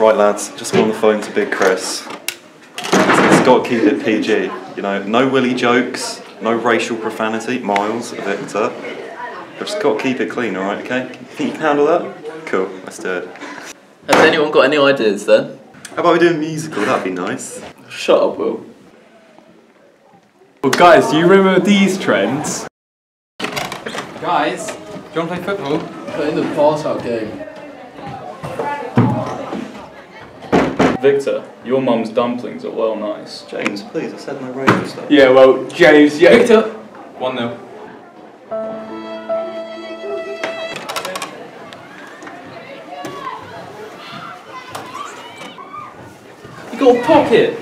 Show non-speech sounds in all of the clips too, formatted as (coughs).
Right, lads, just got on the phone to Big Chris. It's got to keep it PG. You know, no willy jokes, no racial profanity. Miles, Victor. We've just got to keep it clean, alright, okay? You think you can handle that? Cool, let's do it. Has anyone got any ideas then? How about we do a musical? That'd be nice. Shut up, Will. Well, guys, do you remember these trends? Guys, do you want to play football? Playing the pass out game. Victor, your mum's dumplings are well nice. James, please, I said my racial stuff. Yeah, well, James, yeah. Victor! 1 0. You got a pocket!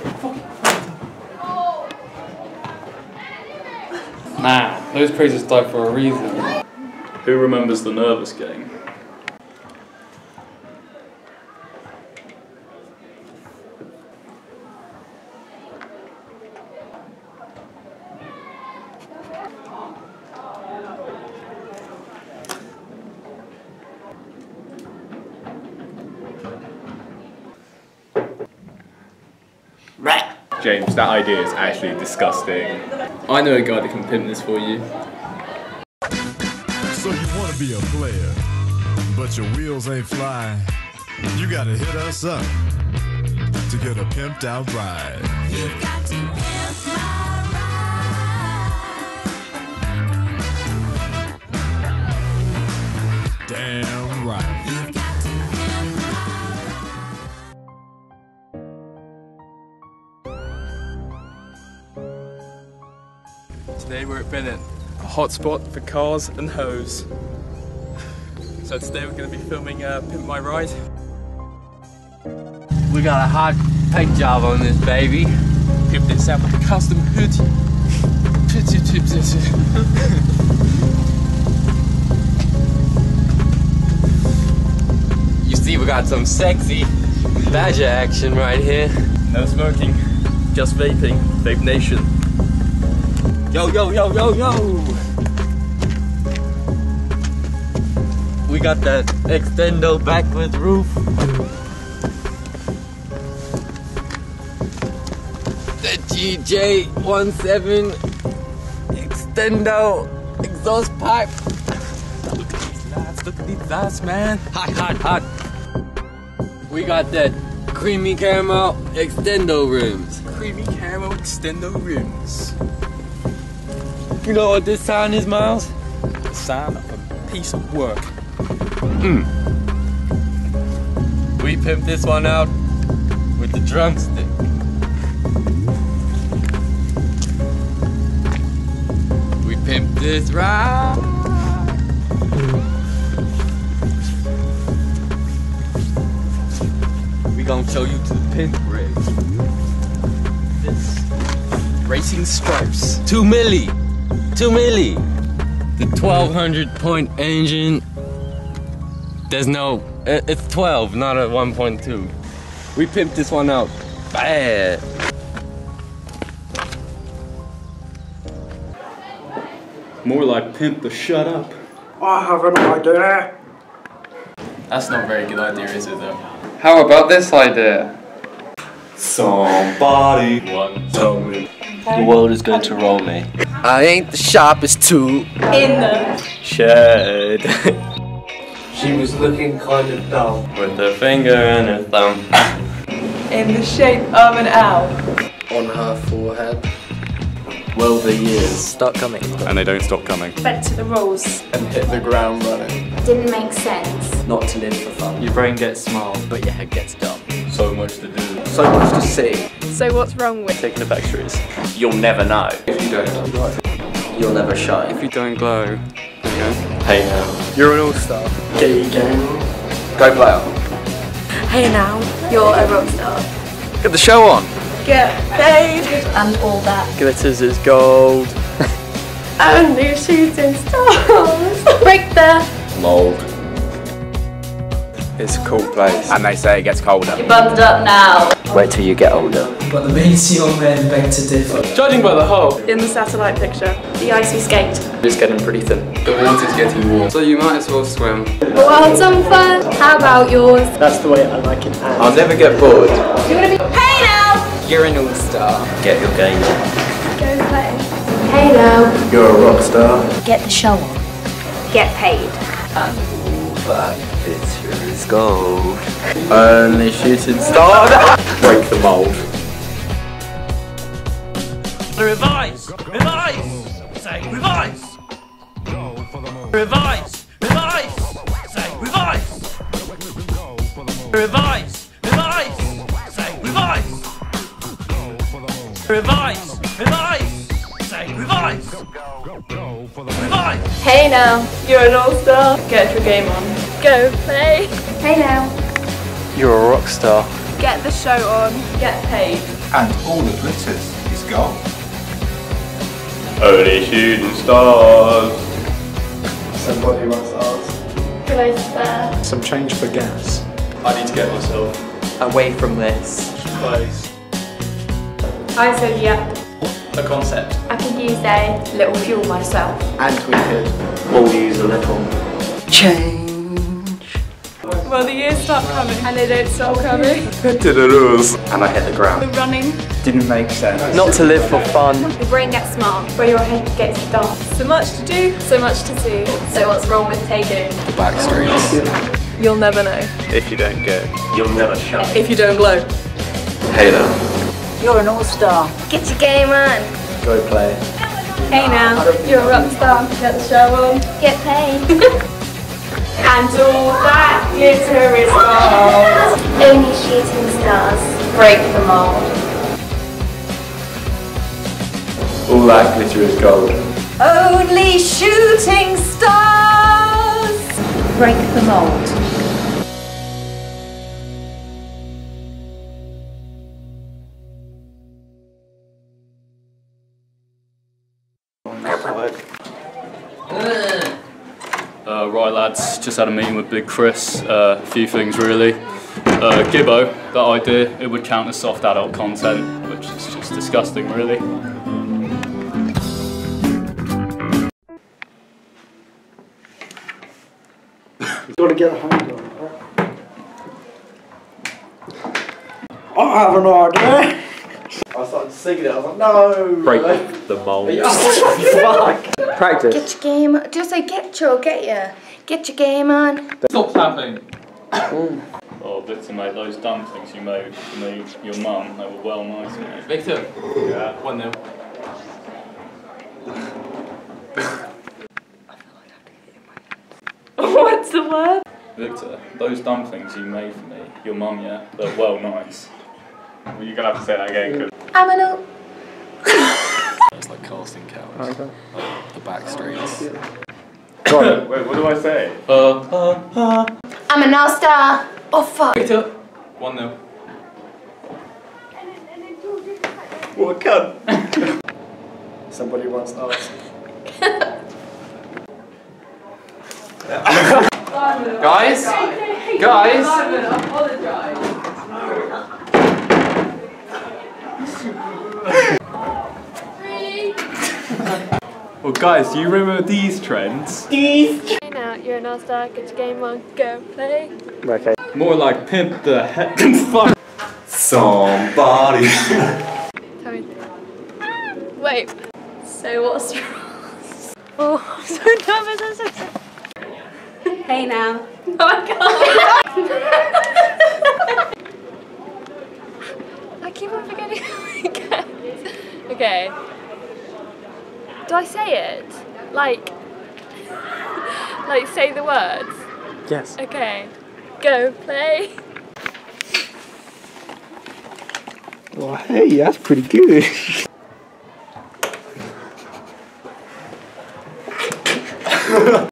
Nah, those crazes die for a reason. Who remembers the nervous game? James, that idea is actually disgusting. I know a guy that can pimp this for you. So you wanna be a player, but your wheels ain't flying. You gotta hit us up to get a pimped out ride. Damn right. Today we're at Bennett, a hotspot for cars and hoes. So today we're going to be filming uh, Pimp My Ride. We got a hot paint job on this baby. Pimp this out with a custom hoodie. You see, we got some sexy badger action right here. No smoking, just vaping. Vape Nation. Yo, yo, yo, yo, yo! We got that extendo backwards roof. The GJ17 extendo exhaust pipe. Look at these lads, look at these lads, man. Hot, hot, hot. We got that creamy caramel extendo rims. Creamy caramel extendo rims. You know what this sign is, Miles? The sign of a piece of work. Hmm. We pimped this one out with the drumstick. We pimped this right. We gonna show you to the pimp rig. This racing stripes. Two milli. Two milli. The 1200 point engine. There's no. Uh, it's 12, not a 1.2. We pimped this one out. Bad. More like pimp the shut up. I have an idea. That's not a very good idea, is it though? How about this idea? Somebody. One. The world is going to roll me. I ain't the sharpest tool. In the Shed. (laughs) She was looking kind of dumb. With her finger and her thumb. in the shape of an owl. On her forehead. Well, the years. Start coming. And they don't stop coming. Back to the rules. And hit the ground running. Didn't make sense. Not to live for fun. Your brain gets smart. But your head gets dumb. So much to do. So much to see. So what's wrong with Taking the factories. You'll never know. If you don't. You'll never shine. If you don't glow. There you go. Hey now. You're an all-star. Gay gang. Go play out. Hey now, you're a rock star. Get the show on. Get paid and all that. Glitters is gold. (laughs) And you're shooting stars. (laughs) Break the Mold. It's a cool place. And they say it gets colder. You're bundled up now. Wait till you get older. But the meaty young men beg to differ. Judging by the hole, In the satellite picture, the ice we skate. It's getting pretty thin. the water's getting warm. So you might as well swim. Want some fun? How about yours. That's the way I like it. And I'll never get bored. You wanna be? Hey now! You're an all-star. Get your game on. Go play. Hey now. You're a rock star. Get the show on. Get paid. That picture is gold. Only shooting star. (laughs) Break the mould. Revise! Revise! Say revise! Revise! Revise! Say revise! Revise! Revise! Say revise! Revise! Revise! Say revise! Revise! Hey now. You're an all-star. Get your game on. Go play. Hey now. You're a rock star. Get the show on. Get paid. And all that glitters is gold. Only shooting stars. Somebody wants ours. Go spare. some change for gas. I need to get myself Away from this. close. I said yeah. A concept. I could use a little fuel myself. And we could. All use a little. Well, the years start coming. And they don't stop coming. (laughs) And I hit the ground. We're running. Didn't make sense. Not to live for fun. The brain gets smart, where your head gets dark. So much to do, so much to see. So what's wrong with taking? The back streets. You'll never know. If you don't go. You'll never shine. If you don't glow. Hey now. You're an all-star. Get your game on. Go play. Hey now, you're a rock star. Get the show on. Get paid. (laughs) and all that glitter is gold. Only shooting stars break the mold. All that glitter is gold. Only shooting stars break the mold. Uh, right lads, just had a meeting with Big Chris, uh, a few things really. Uh, Gibbo, that idea, it would count as soft adult content, which is just disgusting really. You've got to get a handle on it. right? I have an idea. I started singing it. I was like, no. Break the mould. (laughs) Fuck. Practice. Get your game on. Just say get your, get your, get your game on. Stop clapping. (coughs) Oh, Victor mate, those dumplings you made for me, your mum, they were well nice mate. Victor. Yeah. 1 0. (laughs) What's the word? Victor, those dumplings you made for me, your mum, yeah, they're well nice. Well, you're gonna have to say that again because I'm an all. It's like casting couch. The back streets. Wait, what do I say? Uh, uh, uh. I'm an all-star. Oh fuck. Victor. 1 0. What a cunt. (laughs) Somebody wants ours. (laughs) Guys? Guys? (laughs) Well guys, do you remember these trends? Hey now, you're an all-star. Get your game on. Go play. Okay. More like pimp the heck (laughs) fuck. Somebody. Tell me. (laughs) Wait. So what's wrong? Oh, (laughs) I'm so nervous. I'm so sorry. Hey now. Oh my god. I keep on forgetting how it goes. Okay. Do I say it? Like, (laughs) like say the words? Yes. Okay. Go play. Well, hey, that's pretty good. (laughs)